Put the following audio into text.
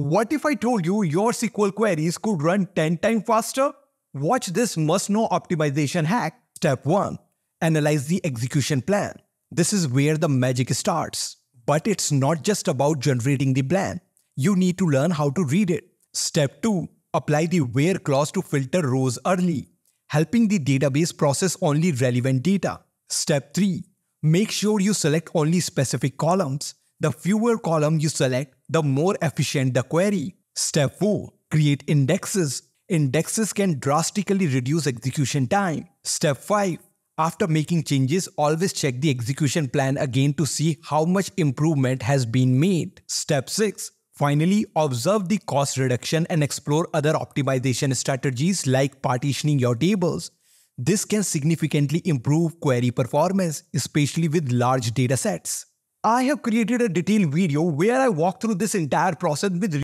What if I told you your SQL queries could run 10 times faster? Watch this must know optimization hack. Step 1 Analyze the execution plan. This is where the magic starts. But it's not just about generating the plan. You need to learn how to read it. Step 2 Apply the where clause to filter rows early, helping the database process only relevant data. Step 3 Make sure you select only specific columns. The fewer columns you select, the more efficient the query. Step 4. Create indexes. Indexes can drastically reduce execution time. Step 5. After making changes, always check the execution plan again to see how much improvement has been made. Step 6. Finally, observe the cost reduction and explore other optimization strategies like partitioning your tables. This can significantly improve query performance, especially with large datasets. I have created a detailed video where I walk through this entire process with